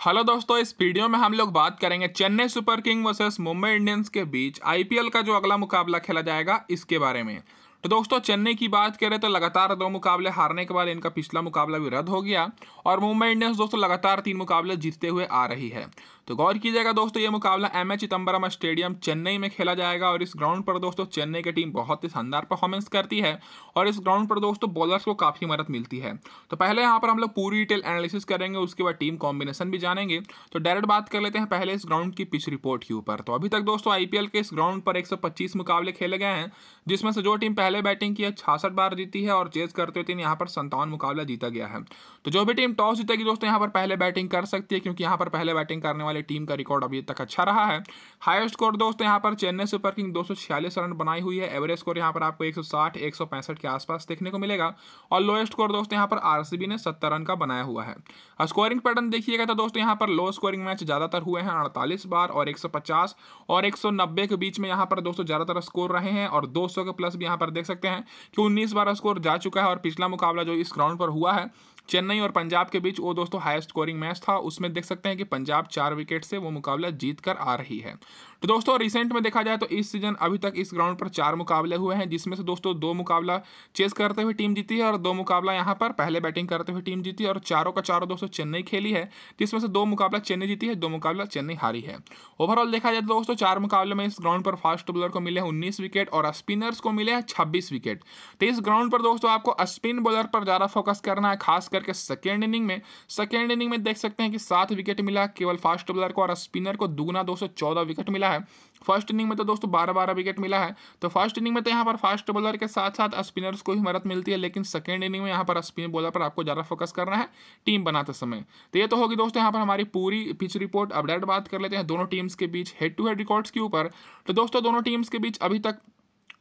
Hello दोस्तों, इस video में हम लोग बात करेंगे Chennai super king versus Mumbai Indians के बीच आईपीएल का जो अगला मुकाबला खेला जाएगा, इसके बारे में। तो दोस्तों, चेन्नई की बात करें तो लगातार दो मुकाबले हारने के बाद इनका पिछला मुकाबला भी रद्द हो गया और मुंबई इंडियंस दोस्तों लगातार तीन मुकाबले जीतते हुए आ रही है। तो गौर कीजिएगा दोस्तों, ये मुकाबला M H Chidambaram stadium Chennai में खेला जाएगा और इस ग्राउंड पर दोस्तों, चेन्नई की टीम बहुत ही शानदार परफॉर्मेंस करती है और इस ग्राउंड पर दोस्तों बॉलर्स को काफ़ी मदद मिलती है। तो पहले यहाँ पर हम लोग पूरी डिटेल एनालिसिस करेंगे, उसके बाद टीम कॉम्बिनेशन भी जानेंगे। तो डायरेक्ट बात कर लेते हैं, पहले इस ग्राउंड की पिच रिपोर्ट के ऊपर। तो अभी तक दोस्तों आईपीएल के इस ग्राउंड पर एक सौ पच्चीस मुकाबले खेले गए हैं, जिसमें से जो टीम पहले बैटिंग की है, छियासठ बार जीती है और चेज करते हुए यहाँ पर संतावन मुकाबला जीता गया है। तो जो भी टीम टॉस जीतेगी दोस्तों, यहाँ पर पहले बैटिंग कर सकती है, क्योंकि यहाँ पर पहले बैटिंग करने वाली टीम का रिकॉर्ड अभी तक अच्छा रहा है। हाईएस्ट स्कोर दोस्तों यहाँ पर चेन्नई सुपर किंग दो रन बनाई हुई है। एवरेज स्कोर यहाँ पर आपको एक सौ के आसपास देखने को मिलेगा। और लोएस्ट स्कोर दोस्तों यहाँ पर आरसीबी ने सत्तर रन का बनाया हुआ है। स्कोरिंग पैटर्न देखिएगा तो दोस्तों यहाँ पर लो स्कोरिंग मैच ज़्यादातर हुए हैं अड़तालीस बार और 150 और 190 के बीच में यहाँ पर दोस्तों ज़्यादातर स्कोर रहे हैं। और 200 के प्लस भी यहाँ पर देख सकते हैं कि 19 बार स्कोर जा चुका है और पिछला मुकाबला जो इस ग्राउंड पर हुआ है चेन्नई और पंजाब के बीच वो दोस्तों हाईएस्ट स्कोरिंग मैच था। उसमें देख सकते हैं कि पंजाब चार विकेट से वो मुकाबला जीत कर आ रही है। तो दोस्तों रिसेंट में देखा जाए तो इस सीज़न अभी तक इस ग्राउंड पर चार मुकाबले हुए हैं, जिसमें से दोस्तों दो मुकाबला चेस करते हुए टीम जीती है और दो मुकाबला यहाँ पर पहले बैटिंग करते हुए टीम जीती है और चारों का चारों दोस्तों चेन्नई खेली है, जिसमें से दो मुकाबला चेन्नई जीती है, दो मुकाबला चेन्नई हारी है। ओवरऑल देखा जाए तो दोस्तों चार मुकाबले में इस ग्राउंड पर फास्ट बॉलर को मिले हैं उन्नीस विकेट और स्पिनर्स को मिले हैं छब्बीस विकेट तो इस ग्राउंड पर दोस्तों आपको स्पिन बॉलर पर ज़्यादा फोकस करना है खास करके सेकेंड इनिंग में सेकेंड इनिंग में देख सकते हैं कि सात विकेट मिला केवल फास्ट बॉलर को और स्पिनर को दुगना दो विकेट मिला है। फ़र्स्ट इनिंग में तो दोस्तों बारह बारह विकेट मिला है। तो फ़र्स्ट इनिंग में तो यहाँ पर फास्ट बॉलर के साथ साथ स्पिनर्स को ही मदद मिलती है, लेकिन सेकेंड इनिंग में यहाँ पर स्पिन बॉलर पर आपको ज़्यादा फोकस करना है टीम बनाते समय। तो ये तो होगी दोस्तों यहाँ पर हमारी पूरी पिच रिपोर्ट अपडेट बात कर लेते हैं। दोनों टीम्स के बीच हेड टू हेड रिकॉर्ड्स के ऊपर। तो दोस्तों दोनों टीम्स के बीच अभी तक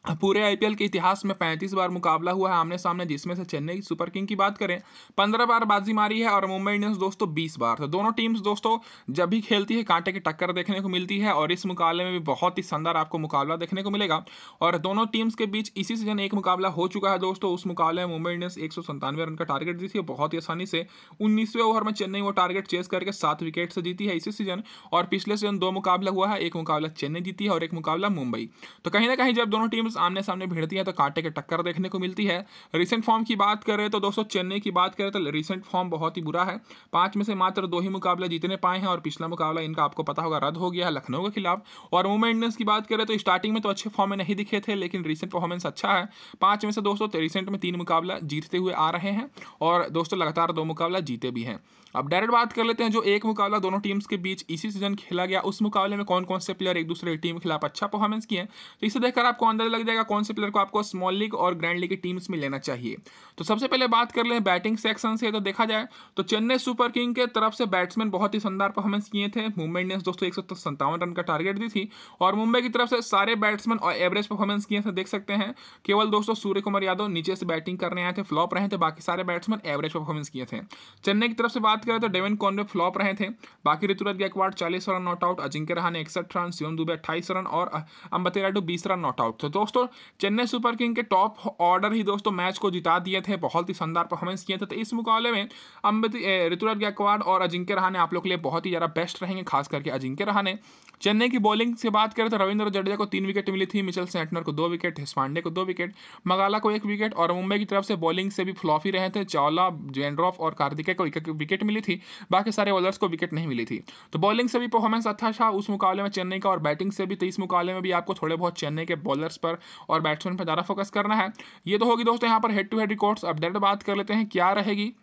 पूरे आईपीएल के इतिहास में पैंतीस बार मुकाबला हुआ है आमने सामने, जिसमें से चेन्नई सुपर किंग की बात करें, पंद्रह बार बाजी मारी है और मुंबई इंडियंस दोस्तों बीस बार। तो दोनों टीम्स दोस्तों, जब भी खेलती है, कांटे की टक्कर देखने को मिलती है और इस मुकाबले में भी बहुत ही शानदार आपको मुकाबला देखने को मिलेगा। और दोनों टीम्स के बीच इसी सीज़न एक मुकाबला हो चुका है दोस्तों, उस मुकाबले में मुंबई इंडियंस एक रन का टारगेट दी थी बहुत ही आसानी से। उन्नीसवें ओवर में चेन्नई वो टारगेट चेस करके सात विकेट से जीती है इसी सीज़न, और पिछले सीज़न दो मुकाबला हुआ है, एक मुकाबला चेन्नई जीती है और एक मुकाबला मुंबई। तो कहीं ना कहीं जब दोनों टीम्स आमने सामने भिड़ती है तो कांटे के टक्कर देखने को मिलती है। रिसेंट फॉर्म की बात करें तो दोस्तों चेन्नई की बात करें तो रिसेंट फॉर्म बहुत ही बुरा है। पाँच में से मात्र दो ही मुकाबले जीतने पाए हैं और पिछला मुकाबला इनका आपको पता होगा रद्द हो गया है लखनऊ के खिलाफ। और मुंबई इंडियंस की बात करें तो स्टार्टिंग में तो अच्छे फॉर्म में नहीं दिखे थे, लेकिन रिसेंट परफॉर्मेंस अच्छा है। पाँच में से दोस्तों रिसेंट में तीन मुकाबला जीतते हुए आ रहे हैं और दोस्तों लगातार दो मुकाबला जीते भी हैं। अब डायरेक्ट बात कर लेते हैं, जो एक मुकाबला दोनों टीम्स के बीच इसी सीज़न खेला गया, उस मुकाबले में कौन कौन से प्लेयर एक दूसरे टीम के खिलाफ अच्छा परफॉर्मेंस किए तो इसे देखकर आपको अंदाज़ा लग जाएगा कौन से प्लेयर को आपको स्मॉल लीग और ग्रैंड लीग की टीम्स में लेना चाहिए। तो सबसे पहले बात कर लें बैटिंग सेक्शन से तो देखा जाए तो चेन्नई सुपर किंग के तरफ़ से बैट्समैन बहुत ही शानदार परफॉर्मेंस किए थे। मुंबई इंडियंस दोस्तों एक रन का टारगेट दी थी और मुंबई की तरफ़ से सारे बैट्समैन और एवरेज परफॉर्मेंस किए थे, देख सकते हैं। केवल दोस्तों सूर्य कुमार यादव नीचे से बैटिंग करने आए थे फ्लॉप रहे थे, बाकी सारे बैट्समैन एवरेज परफॉर्मेंस किए थे। चेन्नई की तरफ़ से बात करें तो डेवन कॉन्वे फ्लॉप रहे थे। बाकी ऋतुराज गायकवाड़ चालीस run, not out, Ajinkya Rahane इकसठ रन शिवम दुबे अट्ठाईस रन और अंबती रायडू बीस रन, नॉट आउट। तो दोस्तों, चेन्नई सुपर किंग के टॉप ऑर्डर ही दोस्तों मैच को जिता दिए थे। बहुत ही शानदार परफॉर्मेंस किए थे। तो इस मुकाबले में अम्बती ऋतुराज गायकवाड़ और अजिंक्य रहाने आप लोग के लिए बहुत ही ज़्यादा बेस्ट रहेंगे, खास करके अजिंक्य रहाने चेन्नई की बॉलिंग से बात करें तो रविंद्र जडेजा को तीन विकेट मिली थी, मिचल सेंटनर को दो विकेट हिस्पांडे को दो विकेट मगाला को एक विकेट और मुंबई की तरफ़ से बॉलिंग से भी फ्लॉफी रहे थे। चावला जेंड्रॉफ और कार्तिकेय को एक विकेट मिली थी। बाकी सारे बॉलर्स को विकेट नहीं मिली थी। तो बॉलिंग से भी परफॉर्मेंस अच्छा था। उस मुकाबले में चेन्नई का और बैटिंग से भी तो इस मुकाबले में भी आपको थोड़े बहुत चेन्नई के बॉलर्स पर और बैट्समैन पर ज़्यादा फोकस करना है। ये तो होगी दोस्तों यहाँ पर head to head records update बात कर लेते हैं, क्या रहेगी?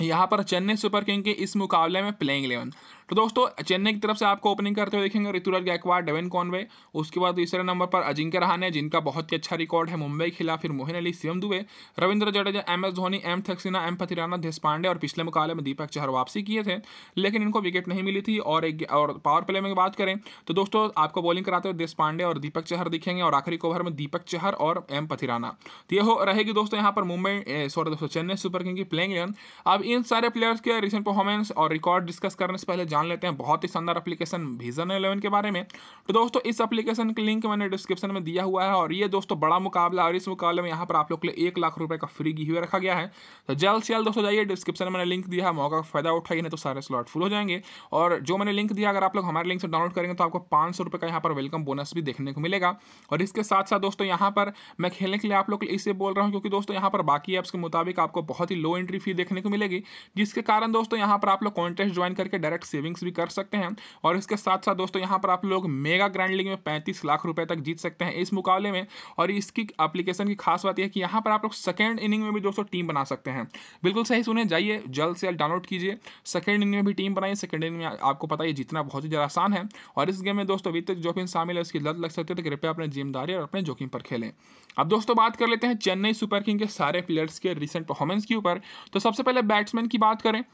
यहाँ पर चेन्नई सुपर किंग के इस मुकाबले में प्लेइंग इलेवन तो दोस्तों, चेन्नई की तरफ़ से आपको ओपनिंग करते हुए देखेंगे ऋतुराज गायकवाड़, डेवन कॉनवे, उसके बाद तीसरे नंबर पर अजिंक्य रहाने जिनका बहुत ही अच्छा रिकॉर्ड है मुंबई के खिलाफ, फिर Moeen Ali, Shivam Dube, Ravindra Jadeja, M S Dhoni, M Theekshana, M Pathirana Deshpande और पिछले मुकाबले में दीपक चहर वापसी किए थे, लेकिन इनको विकेट नहीं मिली थी और एक और पावर प्ले में बात करें तो दोस्तों, आपको बॉलिंग कराते हुए देश पांडे और दीपक चहर दिखेंगे और आखिरी ओवर में दीपक चहर और एम पथिराना तो ये हो, रहेगी दोस्तों यहाँ पर मुंबई सॉरी दोस्तों, चेन्नई सुपर किंग की प्लेइंग इलेवन अब इन सारे प्लेयर्स के रिसेंट परफॉर्मेंस और रिकॉर्ड डिस्कस करने से पहले जान लेते हैं। बहुत ही शानदार एप्लीकेशन विजन इलेवन के बारे में। तो दोस्तों, इस एप्लीकेशन का लिंक मैंने डिस्क्रिप्शन में दिया हुआ है और ये दोस्तों बड़ा मुकाबला और इस मुकाबले में यहाँ पर आप लोग के लिए एक लाख रुपए का फ्री गी हुए रखा गया है। तो जल्द से जल्द दोस्तों जाइए डिस्क्रिप्शन में लिंक दिया है। मौका का फ़ायदा उठाइए, नहीं तो सारे स्लॉट फुल हो जाएँगे। और जो मैंने लिंक दिया, अगर आप लोग हमारे लिंक से डाउनलोड करेंगे तो आपको पाँच सौ रुपये का यहाँ पर वेलकम बोनस भी देखने को मिलेगा। और इसके साथ साथ दोस्तों यहाँ पर मैं खेलने के लिए आप लोग इसे बोल रहा हूँ क्योंकि दोस्तों यहाँ पर बाकी ऐप्स के मुताबिक आपको बहुत ही लो एंट्री फ़ी देखने को मिलेगी। जिसके कारण दोस्तों यहाँ पर आप लोग कॉन्टेस्ट ज्वाइन करके डायरेक्ट सेविंग्स भी कर सकते हैं। और इसके साथ साथ दोस्तों यहाँ पर आप लोग मेगा ग्रैंड लीग में पैंतीस लाख रुपए तक जीत सकते हैं इस मुकाबले में। और इसकी एप्लीकेशन की खास बात यह कि यहाँ पर आप लोग सेकेंड इनिंग में भी दोस्तों टीम बना सकते हैं। बिल्कुल सही सुने, जाइए, जल्द से जल्द डाउनलोड कीजिए। सेकेंड इनिंग में भी टीम बनाइए। सेकेंड इनिंग में आपको पता है जितना बहुत ही ज़्यादा आसान है। और इस गेम में दोस्तों अभी तक जोखिम शामिल है, उसकी लत लग सकती है तो कृपया अपने ज़िम्मेदारी और अपने जोखिम पर खेलें। अब दोस्तों बात कर लेते हैं चेन्नई सुपर किंग के सारे प्लेयर्स के रिसेंट परफॉर्मेंस के ऊपर। तो सबसे पहले बैट्समैन की बात करें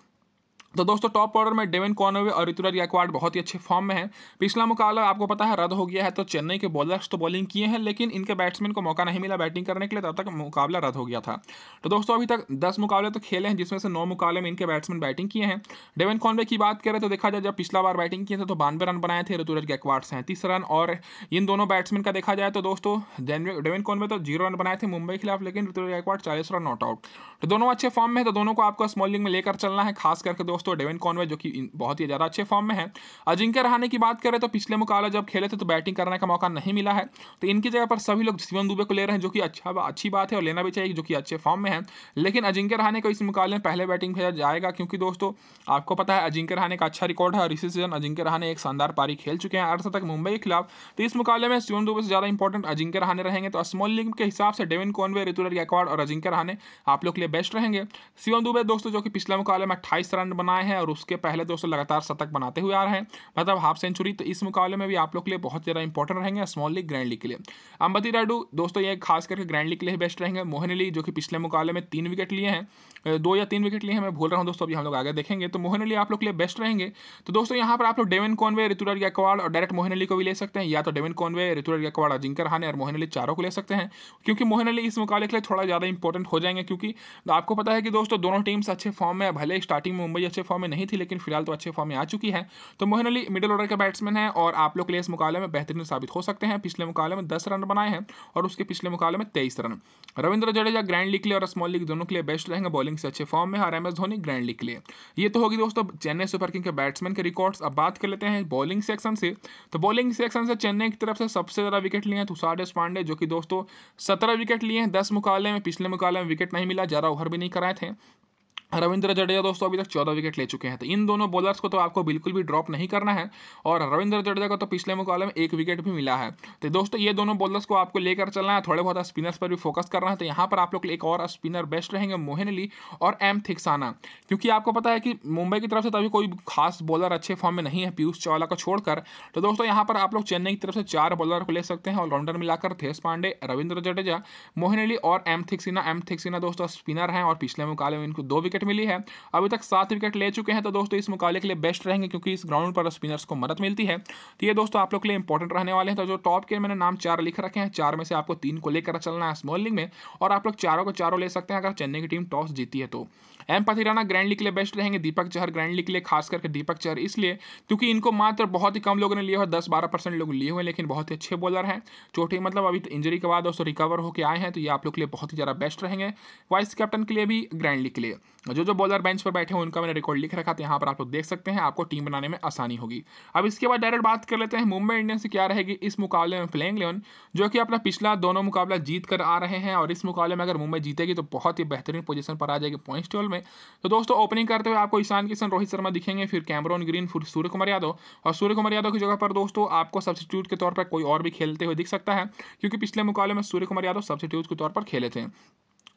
तो दोस्तों टॉप ऑर्डर में डेवन कॉनवे और ऋतुराज गायकवाड़ बहुत ही अच्छे फॉर्म में है। पिछला मुकाबला आपको पता है, रद्द हो गया है तो चेन्नई के बॉलर्स तो बॉलिंग किए हैं, लेकिन इनके बैट्समैन को मौका नहीं मिला बैटिंग करने के लिए, तब तक मुकाबला रद्द हो गया था। तो दोस्तों, अभी तक दस मुकाबले तो खेले हैं, जिसमें से नौ मुकाबले में इनके बैट्समैन बैटिंग किए हैं। डेवन कॉनवे की बात करें तो देखा जाए, जब पिछला बार बैटिंग किए थे तो बानवे रन बनाए थे ऋतुराज गायकवाड़ सैंतीस रन, और इन दोनों बैट्समैन का देखा जाए तो दोस्तों डेवन कॉनवे तो ज़ीरो रन बनाए थे मुंबई के खिलाफ, लेकिन ऋतुराज गायकवाड़ चालीस रन नॉट आउट तो दोनों अच्छे फॉर्म में है तो दोनों को आपको स्मॉल लिंग में लेकर चलना है, खास करके दोस्तों डेवन कॉनवे जो कि बहुत ही ज़्यादा अच्छे फॉर्म में है। अजिंक्य रहाने की बात करें तो पिछले मुकाबला जब खेले थे तो बैटिंग करने का मौका नहीं मिला है। तो इनकी जगह पर सभी लोग शिवम दुबे को ले रहे हैं, जो कि अच्छा अच्छी बात है, और लेना भी चाहिए, जो कि अच्छे फॉर्म में है। लेकिन अजिंक्य रहाने को इस मुकाबले में पहले बैटिंग भेजा जाएगा, क्योंकि दोस्तों, आपको पता है, अजिंक्य रहाने का अच्छा रिकॉर्ड है, और इसी सीज़न अजिंक्य रहाने एक शानदार पारी खेल चुके हैं अर्थ तक मुंबई के खिलाफ। तो इस मुकाबले में शिवम दुबे से ज़्यादा इंपॉर्टेंट अजिंक्य रहाने रहेंगे। तो स्मॉल लीग के हिसाब से डेविन कॉनवे ऋतुराज गायकवाड़ और अजिंक्य रहाने आप लोग के लिए बेस्ट रहेंगे। शिवम दुबे दोस्तों, जो कि पिछले मुकाबले में अट्ठाईस रन बनाए हैं और उसके पहले दोस्तों लगातार शतक बनाते हुए आ रहे हैं। मतलब हाफ़ सेंचुरी तो इस मुकाबले में भी आप लोग के लिए बहुत ज़्यादा इंपॉर्टेंट रहेंगे स्मॉल लीग ग्रैंड लीग के लिए। अंबती राडू दोस्तों, ये खास करके ग्रैंड लीग के लिए बेस्ट रहेंगे। मोहन अली जो कि पिछले मुकाबले में तीन विकेट लिए हैं। दो या तीन विकेट लिए हैं मैं भूल रहा हूँ दोस्तों, अभी हम लोग आगे देखेंगे। तो मोहन अली आप लोग के लिए बेस्ट रहेंगे। तो दोस्तों, यहाँ पर आप लोग डेवन कॉनवे ऋतुराज गायकवाड़ और डायरेक्ट मोहन अली को भी ले सकते हैं, या तो डेवन कॉनवे ऋतुराज गायकवाड़ अजिंकर हाने और मोहन अली चारों को ले सकते हैं। क्योंकि मोहन अली इस मुकाबले के लिए थोड़ा ज़्यादा इंपॉर्टेंट हो जाएँगे, क्योंकि आपको पता है कि दोस्तों, दोनों टीम्स अच्छे फॉर्म में भले स्टार्टिंग में मुंबई अच्छे फॉर्म में नहीं थी, लेकिन फ़िलहाल तो अच्छे फॉर्म में आ चुकी है। तो मोहन अली मिडिल ऑर्डर के बैट्समैन है और आप लोग के लिए इस मुकाबले में बेहतरीन साबित हो सकते हैं। पिछले मुकाबले में दस रन बनाए हैं और उसके पिछले मुकाबले में तेईस run. Ravindra Jadeja grand league के लिए और स्मॉल लीग दोनों के लिए बेस्ट रहेंगे बॉलिंग से अच्छे फॉर्म में और M S Dhoni grand league लिए। ये तो होगी दोस्तों चेन्नई सुपर किंग के बैट्समैन के रिकॉर्ड्स अब बात कर लेते हैं बॉलिंग सेक्शन से। तो बॉलिंग सेक्शन से चेन्नई की तरफ़ से सबसे ज़्यादा विकेट लिए हैं तुषार पांडे जो कि दोस्तों सत्रह विकेट लिए हैं, दस मुकाबले में, पिछले मुकाबले में विकेट नहीं मिला, ज़्यादा ओवर भी नहीं कराए थे। रविंद्र जडेजा दोस्तों अभी तक चौदह विकेट ले चुके हैं। तो इन दोनों बॉलर्स को तो आपको बिल्कुल भी ड्रॉप नहीं करना है और रविंद्र जडेजा को तो पिछले मुकाबले में एक विकेट भी मिला है। तो दोस्तों ये दोनों बॉलर्स को आपको लेकर चलना है। थोड़े बहुत स्पिनर्स पर भी फोकस करना है। तो यहाँ पर आप लोग एक और स्पिनर बेस्ट रहेंगे, मोहन अली और एम थिक्साना। क्योंकि आपको पता है कि मुंबई की तरफ़ से तभी कोई खास बॉलर अच्छे फॉर्म में नहीं है, पीयूष चावला को छोड़कर। तो दोस्तों यहाँ पर आप लोग चेन्नई की तरफ़ से चार बॉलर को ले सकते हैं ऑलराउंडर मिलाकर थेस पांडे, रविंद्र जडेजा, मोहन अली और एम थिक्सिना। एम थिक्सिना दोस्तों स्पिनर हैं और पिछले मुकाबले में इनको दो विकेट मिली है। अभी तक सात विकेट ले चुके हैं तो दोस्तों इस मुकाबले के लिए बेस्ट रहेंगे, क्योंकि इस ग्राउंड पर स्पिनर्स को मदद मिलती है। तो ये दोस्तों आप लोग के लिए इंपॉर्टेंट रहने वाले हैं। तो जो टॉप के मैंने नाम चार लिख रखे हैं, चार में से आपको तीन को लेकर चलना है स्मॉल लीग में, और आप लोग चारों को चारों ले सकते हैं, अगर चेन्नई की टीम टॉस जीती है तो। एम पथिराना ग्रैंड लीग के लिए बेस्ट रहेंगे दीपक चहर ग्रैंड लीग के लिए, खास करके दीपक चहर इसलिए, क्योंकि इनको मात्र बहुत ही कम लोगों ने लिए हुए, दस बारह परसेंट लोग लिए हुए, लेकिन बहुत ही अच्छे बॉलर हैं। चोटी मतलब अभी इंजरी के बाद दोस्तों रिकवर होकर आए हैं तो ये आप लोग के लिए बहुत ही ज़्यादा बेस्ट रहेंगे। वाइस कैप्टन के लिए भी ग्रैंड लीग के लिए। जो जो बॉलर बेंच पर बैठे हैं, उनका मैंने रिकॉर्ड लिख रखा था, यहाँ पर आप लोग देख सकते हैं, आपको टीम बनाने में आसानी होगी। अब इसके बाद डायरेक्ट बात कर लेते हैं मुंबई इंडियंस से क्या रहेगी इस मुकाबले में प्लेइंग इलेवन जो कि अपना पिछला दोनों मुकाबला जीत कर आ रहे हैं, और इस मुकाबले में अगर मुंबई जीतेगी तो बहुत ही बेहतरीन पोजीशन पर आ जाएगी पॉइंट टेबल में। तो दोस्तों ओपनिंग करते हुए आपको ईशान किशन, रोहित शर्मा दिखेंगे, फिर कैमरोन ग्रीन, फिर सूर्य कुमार यादव। और सूर्य कुमार यादव की जगह पर दोस्तों, आपको सब्सिट्यूट के तौर पर कोई और भी खेलते हुए दिख सकता है, क्योंकि पिछले मुकाबले में सूर्य कुमार यादव सब्सिट्यूट के तौर पर खेले थे।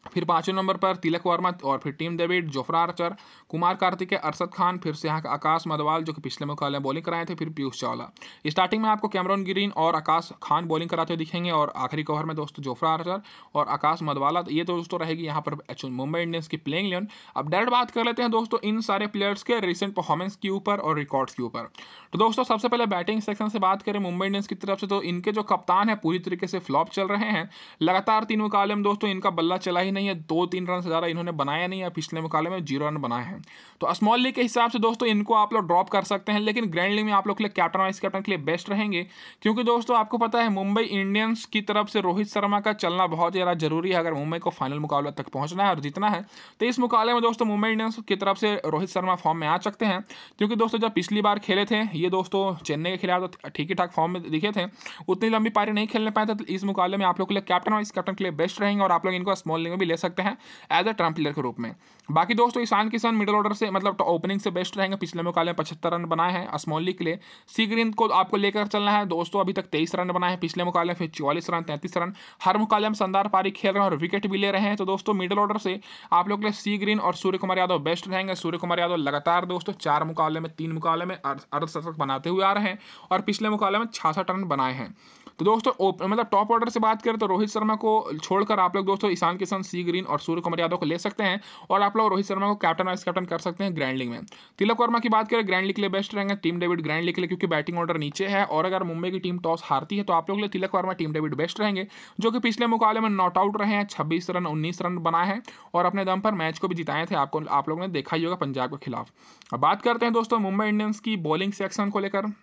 फिर पाँचवें नंबर पर तिलक वर्मा और फिर Tim David, Jofra Archer, Kumar Kartikeya Arshad Khan, फिर से यहाँ का आकाश मदवाल जो कि पिछले मुकाबले में बॉलिंग कराए थे, फिर पीयूष चावला। स्टार्टिंग में आपको कैमरन ग्रीन और आकाश खान बॉलिंग कराते हुए दिखेंगे और आखिरी कवर में दोस्तों जोफ्रा आर्चर और आकाश मदवाला ये तो दोस्तों रहेगी यहाँ पर मुंबई इंडियंस की प्लेइंग इलेवन अब डायरेक्ट बात कर लेते हैं दोस्तों इन सारे प्लेयर्स के रिसेंट परफॉर्मेंस के ऊपर और रिकॉर्ड्स के ऊपर। तो दोस्तों सबसे पहले बैटिंग सेक्शन से बात करें मुंबई इंडियंस की तरफ़ से तो इनके जो कप्तान है, पूरी तरीके से फ्लॉप चल रहे हैं। लगातार तीन मुकाबले में दोस्तों इनका बल्ला चला ही नहीं है, दो तीन रन से ज़्यादा इन्होंने बनाया नहीं है, पिछले मुकाबले में ज़ीरो रन बनाए हैं। तो स्मॉल लीग के हिसाब से दोस्तों, इनको आप लोग ड्रॉप कर सकते हैं, लेकिन ग्रैंड लीग में आप लोग के लिए कैप्टन वाइस कैप्टन के लिए बेस्ट रहेंगे, क्योंकि दोस्तों, आपको पता है, मुंबई इंडियंस की तरफ़ से रोहित शर्मा का चलना बहुत ज़्यादा ज़रूरी है, अगर मुंबई को फाइनल मुकाबला तक पहुँचना है और जीतना है। तो इस मुकाबले में दोस्तों, मुंबई इंडियंस की तरफ़ से रोहित शर्मा फॉर्म में आ सकते हैं, क्योंकि दोस्तों, जब पिछली बार खेले थे, ये दोस्तों, चेन्नई के खिलाफ तो ठीक ठाक फॉर्म में दिखे थे, उतनी लंबी पारी नहीं खेलने पाए थे तो इस मुकाबले में आप लोग के लिए कैप्टन और इस कैप्टन के लिए बेस्ट रहेंगे और आप लोग इनको स्मॉल लीग में भी ले सकते हैं एज अ ट्रंप प्लेयर के रूप में। बाकी दोस्तों, ईशान किसान मिडल ऑर्डर से मतलब ओपनिंग से बेस्ट रहेंगे। पिछले मुकाबले में पचहत्तर रन बनाए हैं स्मॉल लीग के लिए। सी ग्रीन को आपको लेकर चलना है। दोस्तों, अभी तक तेईस रन बनाए हैं। पिछले मुकाबले में फिर चौवालीस रन, तैंतीस रन। हर मुकाबले में शानदार पारी खेल रहे हैं और विकेट भी ले रहे हैं। तो दोस्तों मिडल ऑर्डर से आप लोग के लिए सी ग्रीन और सूर्य कुमार यादव बेस्ट रहेंगे। सूर्य कुमार यादव लगातार दोस्तों चार मुकाबले में, तीन मुकाबले में अर्धशतक बनाते हुए आ रहे हैं और पिछले मुकाबले में छियासठ रन बनाए हैं। तो दोस्तों मतलब टॉप ऑर्डर से बात करें तो रोहित शर्मा को छोड़कर आप लोग दोस्तों ईशान किशन सी ग्रीन और सूर्य कुमार यादव को ले सकते हैं और आप लोग रोहित शर्मा को कैप्टन वाइस कैप्टन कर सकते हैं ग्रैंड लीग में। तिलक वर्मा की बात करें, ग्रैंड लीग के लिए बेस्ट रहेंगे टीम डेविड ग्रैंड लीग के लिए, क्योंकि बैटिंग ऑर्डर नीचे है और अगर मुंबई की टीम टॉस हारती है तो आप लोग लिए Tilak Varma, Tim David best रहेंगे, जो कि पिछले मुकाबले में नॉट आउट रहे हैं, छब्बीस रन, उन्नीस रन बनाए हैं और अपने दम पर मैच को भी जिताए थे, आपको, आप लोगों ने देखा ही होगा पंजाब के खिलाफ। अब बात करते हैं दोस्तों मुंबई इंडियंस की बॉलिंग सेक्शन को लेकर।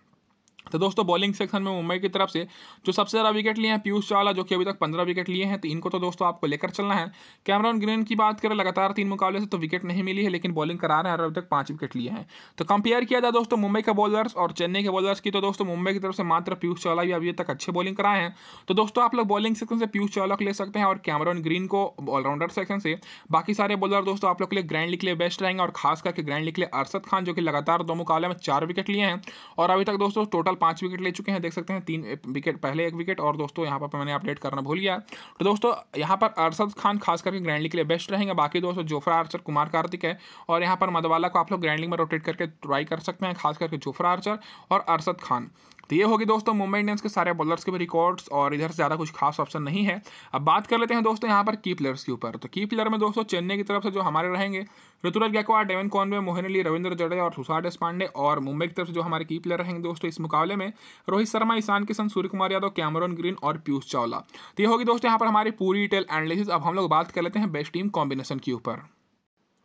तो दोस्तों बॉलिंग सेक्शन में मुंबई की तरफ़ से जो सबसे ज़्यादा विकेट लिए हैं, पीयूष चावला, जो कि अभी तक पंद्रह विकेट लिए हैं तो इनको तो दोस्तों आपको लेकर चलना है। कैमरॉन ग्रीन की बात करें, लगातार तीन मुकाबले से तो विकेट नहीं मिली है, लेकिन बॉलिंग करा रहे हैं और अभी तक पाँच विकेट लिए हैं। तो कंपेयर किया जाए दोस्तों मुंबई के बॉलर्स और चेन्नई के बॉलर्स की तो दोस्तों मुंबई की तरफ़ से मात्र पीयूष चावला भी अभी तक अच्छे बॉलिंग कराए हैं। तो दोस्तों, आप लोग बॉलिंग सेक्शन से पीयूष चावला ले सकते हैं और कैमरॉन ग्रीन को ऑलराउंडर सेक्शन से। बाकी सारे बॉलर दोस्तों, आप लोग के लिए ग्रैंड के लिए बेस्ट रहेंगे और खास करके ग्रैंड के लिए अरसद खान, जो कि लगातार दो मुकाबले में चार विकेट लिए हैं। और अभी तक दोस्तों टोटल पाँच विकेट ले चुके हैं, देख सकते हैं, तीन विकेट, पहले एक विकेट और दोस्तों यहाँ पर मैंने अपडेट करना भूल गया। तो दोस्तों, यहाँ पर अरसद खान खास करके ग्रैंड लीग के लिए बेस्ट रहेंगे। बाकी दोस्तों, जोफ्रा आर्चर, कुमार कार्तिक है और यहाँ पर मदवाला को आप लोग ग्रैंड लीग में रोटेट करके ट्राई कर सकते हैं, खास करके जोफ्रा आर्चर और अरसद खान। तो ये होगी दोस्तों मुंबई इंडियंस के सारे बॉलर्स के भी रिकॉर्ड्स और इधर से ज़्यादा कुछ खास ऑप्शन नहीं है। अब बात कर लेते हैं दोस्तों यहाँ पर की प्लेयर्स के ऊपर। तो की प्लेयर में दोस्तों चेन्नई की तरफ़ से जो हमारे रहेंगे, ऋतुराज गैकवाड डेवन कॉनवे, मोहन अली रविंद्र जडेजा और सुषार पांडे और मुंबई की तरफ़ से जो हमारे की प्लेयर रहेंगे दोस्तों इस मुकाबले में, रोहित शर्मा, ईशान किशन सूर्य कुमार यादव, कैमरन ग्रीन और पीयूष चावला। तो ये होगी दोस्तों यहाँ पर हमारी पूरी डिटेल एनालिसिस अब हम लोग बात कर लेते हैं बेस्ट टीम कॉम्बिनेशन के ऊपर।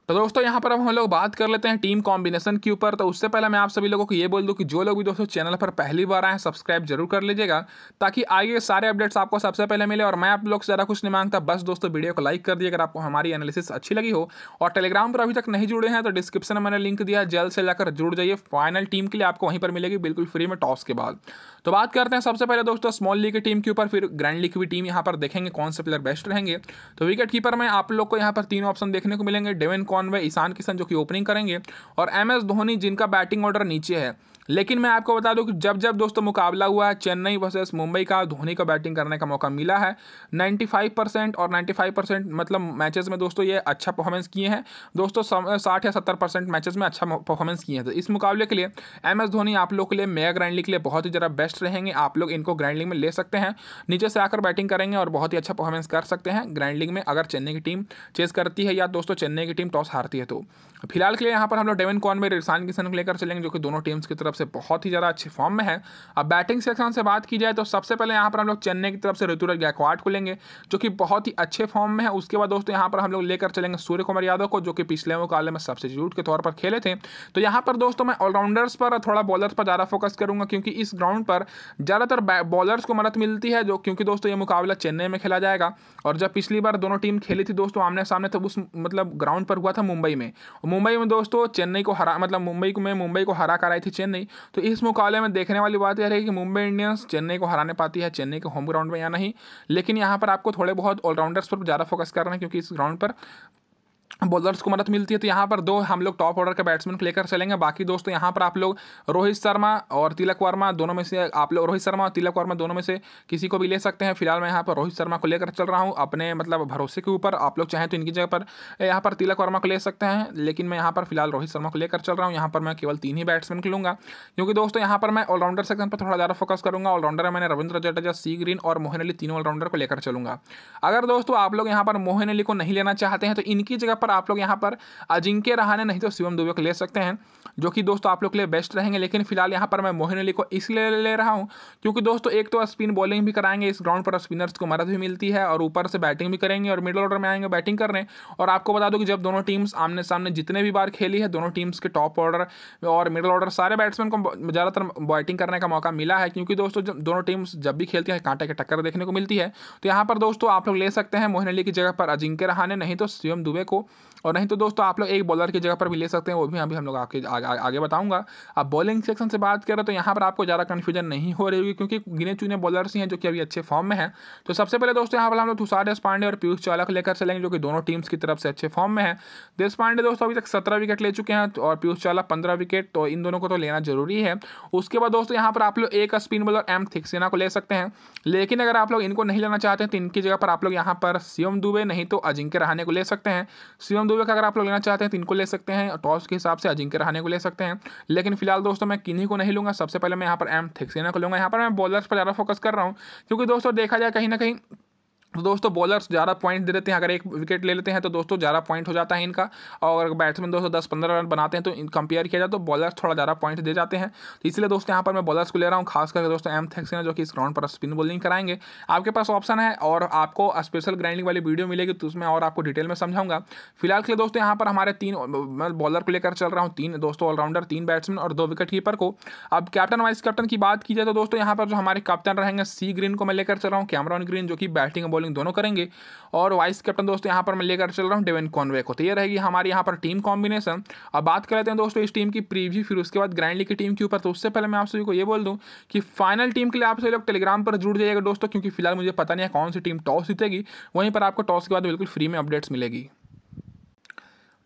तो दोस्तों, यहाँ पर अब हम लोग बात कर लेते हैं टीम कॉम्बिनेशन के ऊपर। तो उससे पहले मैं आप सभी लोगों को ये बोल दूँ कि जो लोग भी दोस्तों चैनल पर पहली बार आए सब्सक्राइब ज़रूर कर लीजिएगा, ताकि आगे सारे अपडेट्स आपको सबसे पहले मिले। और मैं आप लोग से ज़्यादा कुछ नहीं माँगता, बस दोस्तों वीडियो को लाइक कर दिए अगर आपको हमारी एनालिसिस अच्छी लगी हो। और टेलीग्राम पर अभी तक नहीं जुड़े हैं तो डिस्क्रिप्शन में मैंने लिंक दिया जल्द से जाकर जुड़ जाइए। फाइनल टीम के लिए आपको वहीं पर मिलेगी, बिल्कुल फ्री में टॉस के बाद। तो बात करते हैं सबसे पहले दोस्तों स्मॉल लीग की टीम के ऊपर, फिर ग्रैंड लीग की टीम यहाँ पर देखेंगे कौन से प्लेयर बेस्ट रहेंगे। तो विकेट कीपर में आप लोग को यहाँ पर तीन ऑप्शन देखने को मिलेंगे डेवन कॉनवे ईशान किशन जो कि ओपनिंग करेंगे, और एम एस धोनी जिनका बैटिंग ऑर्डर नीचे है। लेकिन मैं आपको बता दूँ कि जब जब दोस्तों मुकाबला हुआ है, चेन्नई वर्सेस मुंबई का, धोनी को बैटिंग करने का मौका मिला है। 95 परसेंट और 95 परसेंट मतलब मैचेस में दोस्तों ये अच्छा परफॉर्मेंस किए हैं। दोस्तों साठ या सत्तर परसेंट मैचेस में अच्छा परफॉर्मेंस किए हैं। तो इस मुकाबले के लिए एम एस धोनी आप लोग के लिए, मेगा ग्रैंड लीग के लिए बहुत ही ज़रा बेस्ट रहेंगे। आप लोग इनको ग्रैंड लीग में ले सकते हैं। नीचे से आकर बैटिंग करेंगे और बहुत ही अच्छा परफॉर्मेंस कर सकते हैं। ग्रैंड लीग में अगर चेन्नई की टीम चेस करती है या दोस्तों चेन्नई की टीम टॉस हारती है तो। फ़िलहाल के लिए यहाँ पर हम लोग डेवन कॉन में रिसान किशन को लेकर चलेंगे, जो कि दोनों टीम्स की तरफ़ से बहुत ही ज़्यादा अच्छे फॉर्म में है। अब बैटिंग सेक्शन से बात की जाए तो सबसे पहले यहाँ पर हम लोग चेन्नई की तरफ़ से ऋतुराज गैकवाड को लेंगे, जो कि बहुत ही अच्छे फॉर्म में है। उसके बाद दोस्तों यहाँ पर हम लोग लेकर चलेंगे सूर्य कुमार यादव को, जो कि पिछले मुकाबले में सब्सिट्यूट के तौर पर खेले थे। तो यहाँ पर दोस्तों मैं ऑलराउंडर्स पर थोड़ा बॉलर्स पर ज़्यादा फोकस करूँगा, क्योंकि इस ग्राउंड पर ज़्यादातर बॉलर्स को मदद मिलती है, जो क्योंकि दोस्तों ये मुकाबला चेन्नई में खेला जाएगा। और जब पिछली बार दोनों टीम खेली थी दोस्तों आमने सामने तो उस मतलब ग्राउंड पर हुआ था मुंबई में। मुंबई में दोस्तों चेन्नई को हरा मतलब मुंबई में मुंबई को हरा कर आई थी चेन्नई। तो इस मुकाबले में देखने वाली बात यह रहेगी कि मुंबई इंडियंस चेन्नई को हराने पाती है, चेन्नई के होम ग्राउंड में या नहीं। लेकिन यहाँ पर आपको थोड़े बहुत ऑलराउंडर्स पर ज़्यादा फोकस करना है, क्योंकि इस ग्राउंड पर बॉलर्स को मदद मिलती है तो यहाँ पर दो हम लोग टॉप ऑर्डर के बैट्समैन को लेकर चलेंगे। बाकी दोस्तों यहाँ पर आप लोग रोहित शर्मा और तिलक वर्मा दोनों में से, आप लोग रोहित शर्मा और तिलक वर्मा दोनों में से किसी को भी ले सकते हैं। फ़िलहाल मैं यहाँ पर रोहित शर्मा को लेकर चल रहा हूँ, अपने मतलब भरोसे के ऊपर। आप लोग चाहें तो इनकी जगह पर, यहाँ पर तिलक वर्मा को ले सकते हैं, लेकिन मैं यहाँ पर फ़िलहाल रोहित शर्मा को लेकर चल रहा हूँ। यहाँ पर मैं केवल तीन ही बैट्समैन को लूँगा, क्योंकि दोस्तों, यहाँ पर मैं ऑलराउंडर सेक्शन पर थोड़ा ज़्यादा फोकस करूँगा। ऑलराउंडर मैंने रविंद्र जडेजा सी ग्रीन और मोहन अली तीनों ऑलराउंडर को लेकर चलूँगा। अगर दोस्तों, आप लोग यहाँ पर मोहन अली को नहीं लेना चाहते हैं तो इनकी जगह पर आप लोग यहाँ पर अजिंक्य रहाने नहीं तो शिवम दुबे को ले सकते हैं, जो कि दोस्तों आप लोग के लिए बेस्ट रहेंगे। लेकिन फ़िलहाल यहाँ पर मैं मोहिन अली को इसलिए ले रहा हूँ, क्योंकि दोस्तों एक तो स्पिन बॉलिंग भी कराएँगे, इस ग्राउंड पर स्पिनर्स को मदद भी मिलती है और ऊपर से बैटिंग भी करेंगे और मिडल ऑर्डर में आएँगे बैटिंग करने। और आपको बता दो कि जब दोनों टीम्स आमने सामने जितने भी बार खेली है, दोनों टीम्स के टॉप ऑर्डर और मिडल ऑर्डर सारे बैट्समैन को ज़्यादातर बैटिंग करने का मौका मिला है, क्योंकि दोस्तों जब दोनों टीम्स जब भी खेलती हैं, कांटे की टक्कर देखने को मिलती है। तो यहाँ पर दोस्तों आप लोग ले सकते हैं मोहन अली की जगह पर अजिंक्य रहाने नहीं तो शिवम दुबे को और नहीं तो दोस्तों, आप लोग एक बॉलर की जगह पर भी ले सकते हैं, वो भी अभी हम लोग आगे आगे बताऊँगा। अब बॉलिंग सेक्शन से बात करें तो यहाँ पर आपको ज़्यादा कन्फ्यूज़न नहीं हो रही होगी, क्योंकि गिने चुने बॉलर्स ही हैं जो कि अभी अच्छे फॉर्म में हैं। तो सबसे पहले दोस्तों, यहाँ पर हम लोग तुषार देश पांडे और पीयूष चावला को लेकर चलेंगे, जो कि दोनों टीम्स की तरफ़ से अच्छे फॉर्म में है। देश पांडे दोस्तों, अभी तक सत्रह विकेट ले चुके हैं और पीयूष चावला पंद्रह विकेट तो इन दोनों को तो लेना ज़रूरी है। उसके बाद दोस्तों, यहाँ पर आप लोग एक स्पिन बॉलर एम थिक्सेना को ले सकते हैं। लेकिन अगर आप लोग इनको नहीं लेना चाहते हैं तो इनकी जगह पर आप लोग यहाँ पर शिवम दुबे नहीं तो अजिंक्य रहाने को ले सकते हैं। शिवम दुबे का अगर आप लोग लेना चाहते हैं तो इनको ले सकते हैं टॉस के हिसाब से अजिंक्य रहने को ले सकते हैं। लेकिन फ़िलहाल दोस्तों, मैं किन्हीं को नहीं लूँगा। सबसे पहले मैं यहाँ पर एम थिक्सेना को लूँगा। यहाँ पर मैं बॉलर्स पर ज़्यादा फोकस कर रहा हूँ, क्योंकि दोस्तों देखा जाए कहीं ना कहीं तो दोस्तों बॉलर्स ज़्यादा पॉइंट दे देते हैं। अगर एक विकेट ले लेते हैं तो दोस्तों ज़्यादा पॉइंट हो जाता है इनका। और अगर बैट्समैन दोस्तों दस पंद्रह रन बनाते हैं तो इन कंपेयर किया जाए तो बॉलर्स थोड़ा ज़्यादा पॉइंट दे जाते हैं। तो इसलिए दोस्तों यहाँ पर मैं बॉलर्स को ले रहा हूँ, खास करके दोस्तों एम थेक्सन जो कि इस ग्राउंड पर स्पिन बॉलिंग कराएँगे। आपके पास ऑप्शन है, और आपको स्पेशल ग्राइंडिंग वाली वीडियो मिलेगी तो उसमें और आपको डिटेल में समझाऊँगा। फ़िलहाल के लिए दोस्तों यहाँ पर हमारे तीन, मैं बॉलर को लेकर चल रहा हूँ, तीन दोस्तों ऑलराउंडर तीन बैट्समैन और दो विकेट कीपर को। अब कैप्टन वाइस कैप्टन की बात की जाए तो दोस्तों यहाँ पर जो हमारे कैप्टन रहेंगे सी ग्रीन को मैं लेकर चल रहा हूँ कैमरॉन ग्रीन जो कि बैटिंग बॉलिंग दोनों करेंगे। और वाइस कैप्टन दोस्तों, यहाँ पर मैं लेकर चल रहा हूँ डेवन कॉन्वे को। तो ये रहेगी हमारी यहाँ पर टीम कॉम्बिनेशन अब बात कर लेते हैं दोस्तों इस टीम की प्रीव्यू फिर उसके बाद ग्रैंडली की टीम के ऊपर। तो उससे पहले मैं आप सभी को ये बोल दूँ कि फाइनल टीम के लिए आप सभी लोग टेलीग्राम पर जुड़ जाइएगा दोस्तों, क्योंकि फ़िलहाल मुझे पता नहीं है कौन सी टीम टॉस जीतेगी। वहीं पर आपको टॉस के बाद बिल्कुल फ्री में अपडेट्स मिलेगी।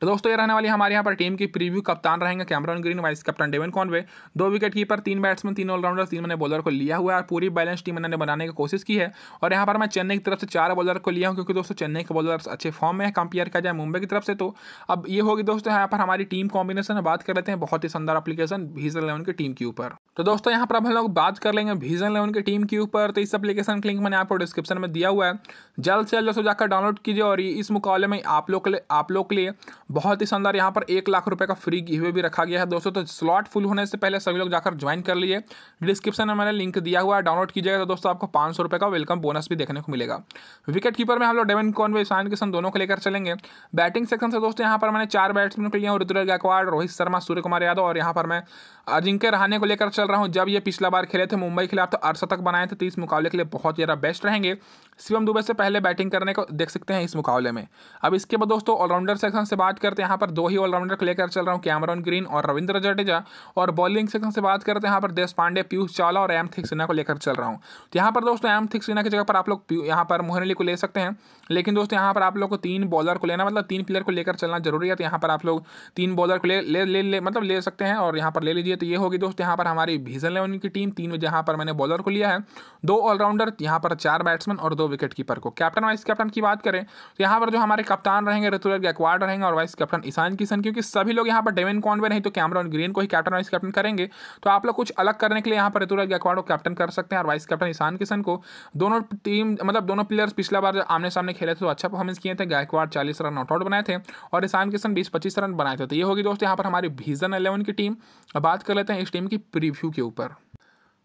तो दोस्तों, ये रहने वाली हमारे यहाँ पर टीम की प्रीव्यू कप्तान रहेंगे Cameron Green vice captain Devon Conway. दो विकेट कीपर, तीन बैट्समैन, तीन ऑलराउंडर, तीन मैंने बॉलर को लिया हुआ है और पूरी बैलेंस टीम मैंने बनाने की कोशिश की है। और यहाँ पर मैं चेन्नई की तरफ़ से चार बॉलर को लिया हूँ, क्योंकि दोस्तों, चेन्नई के बॉलर अच्छे फॉर्म में है कंपेयर किया जाए मुंबई की तरफ़ से तो। अब ये होगी दोस्तों, यहाँ पर हमारी टीम कॉम्बिनेशन बात कर लेते हैं, बहुत ही शानदार अपलीकेशन भीजन इलेवन की टीम के ऊपर। तो दोस्तों, यहाँ पर हम लोग बात कर लेंगे भीजन इलेवन की टीम के ऊपर। तो इस अपलीकेशन का लिंक मैंने आपको डिस्क्रिप्शन में दिया हुआ है। जल्द से जल्द जाकर डाउनलोड कीजिए और इस मुकाबले में आप लोग के लिए, आप लोग के लिए बहुत ही शानदार यहाँ पर एक लाख रुपए का फ्री गिवे भी रखा गया है। दोस्तों तो स्लॉट फुल होने से पहले सभी लोग जाकर ज्वाइन कर लिए। डिस्क्रिप्शन में मैंने लिंक दिया हुआ है डाउनलोड कीजिएगा तो दोस्तों आपको पाँच सौ रुपये का वेलकम बोनस भी देखने को मिलेगा। विकेट कीपर में हम लोग Devon Conway Ishan Kishan दोनों को लेकर चलेंगे। बैटिंग सेक्शन से दोस्तों, यहाँ पर मैंने चार बैट्समैन को लिया ऋतुराज गायकवाड़, रोहित शर्मा सूर्य कुमार यादव और यहाँ पर मैं अजिंक्य रहाने को लेकर चल रहा हूँ। जब ये पिछला बार खेले थे मुंबई खिलाफ तो अड़शतक बनाए थे तो इस मुकाबले के लिए बहुत ज़्यादा बेस्ट रहेंगे। शिवम दुबे से पहले बैटिंग करने को देख सकते हैं इस मुकाबले में। अब इसके बाद दोस्तों ऑलराउंडर सेक्शन से बात करते हैं, यहाँ पर दो ही ऑलराउंडर को लेकर चल रहा हूँ, कैमरन ग्रीन और रविंद्र जडेजा। और बॉलिंग सेक्शन से बात करते हैं, यहाँ पर देश पांडे, पीयूष चावला और एम थिक्सिना को लेकर चल रहा हूँ। तो यहाँ पर दोस्तों, एम थिक्सिना की जगह पर आप लोग यहाँ पर मोहन अली को ले सकते हैं। लेकिन दोस्तों यहाँ पर आप लोग को तीन बॉलर को लेना मतलब तीन प्लेयर को लेकर चलना ज़रूरी है तो यहाँ पर आप लोग तीन बॉलर को ले ले ले, ले मतलब ले सकते हैं और यहाँ पर ले लीजिए। तो ये होगी दोस्तों यहाँ पर हमारी भीजन इलेवन की टीम तीन जहाँ पर मैंने बॉलर को लिया है। दो ऑलराउंडर यहाँ पर चार बैट्समैन और दो विकेट कीपर को। कैप्टन वाइस कैप्टन की बात करें तो यहाँ पर जो हमारे कप्तान रहेंगे ऋतुराज गैकवाड़ रहेंगे और वाइस कैप्टन ईशान किशन क्योंकि सभी लोग यहाँ पर डेवन कॉन्वे नहीं तो कैमरन ग्रीन को ही कैप्टन वाइस कैप्टन करेंगे। तो आप लोग कुछ अलग करने के लिए यहाँ पर ऋतुराज गैकवाड़ को कैप्टन कर सकते हैं और वाइस कैप्टन ईशान किशन को। दोनों टीम मतलब दोनों प्लेयर्स पिछला बार आमने सामने खेले थे तो अच्छा परफॉर्मेंस किए थे। गायकवाड़ चालीस रन नॉट आउट बनाए थे और ईशान किशन बीस, पच्चीस रन बनाए थे। तो ये होगी दोस्तों, यहाँ पर हमारी भीजन इलेवन की टीम अब बात कर लेते हैं इस टीम की प्रीव्यू के ऊपर।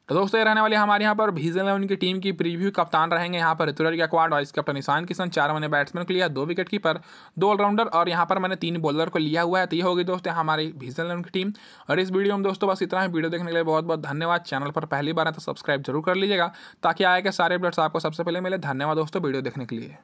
तो दोस्तों, ये रहने वाले हमारे यहाँ पर भीजन इलेवन की टीम की प्रीव्यू कप्तान रहेंगे यहाँ पर ऋतुराज गैकवाड वाइस कैप्टन ईशान किशन, चार मैंने बैट्समैन को लिया, दो विकेट कीपर दो ऑलराउंडर और यहाँ पर मैंने तीन बॉलर को लिया हुआ है। तो ये होगी दोस्तों हमारी भीजन इलेवन की टीम और इस वीडियो में दोस्तों, बस इतना ही। वीडियो देखने के लिए बहुत बहुत धन्यवाद। चैनल पर पहली बार है तो सब्सक्राइब ज़रूर कर लीजिएगा। ताकि आए के सारे अपडेट्स आपको सबसे पहले मिले। धन्यवाद दोस्तों, वीडियो देखने के लिए।